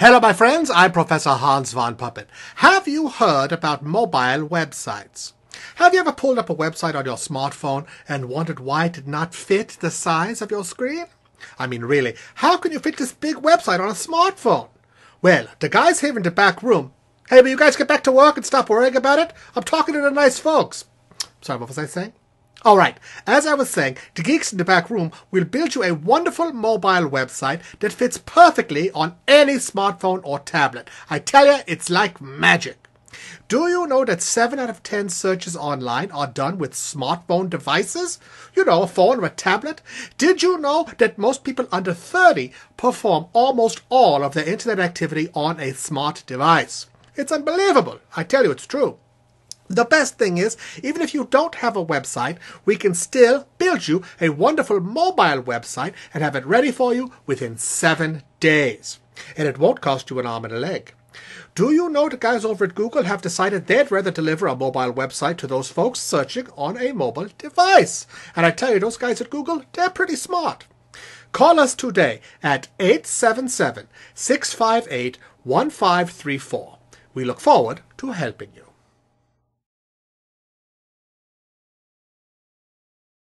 Hello, my friends. I'm Professor Hans von Puppet. Have you heard about mobile websites? Have you ever pulled up a website on your smartphone and wondered why it did not fit the size of your screen? I mean, really, how can you fit this big website on a smartphone? Well, the guys here in the back room. Hey, will you guys get back to work and stop worrying about it? I'm talking to the nice folks. Sorry, what was I saying? All right, as I was saying, the geeks in the back room will build you a wonderful mobile website that fits perfectly on any smartphone or tablet. I tell you, it's like magic. Do you know that 7 out of 10 searches online are done with smartphone devices? You know, a phone or a tablet. Did you know that most people under 30 perform almost all of their internet activity on a smart device? It's unbelievable. I tell you, it's true. The best thing is, even if you don't have a website, we can still build you a wonderful mobile website and have it ready for you within seven days. And it won't cost you an arm and a leg. Do you know the guys over at Google have decided they'd rather deliver a mobile website to those folks searching on a mobile device? And I tell you, those guys at Google, they're pretty smart. Call us today at 877 658 1534. We look forward to helping you.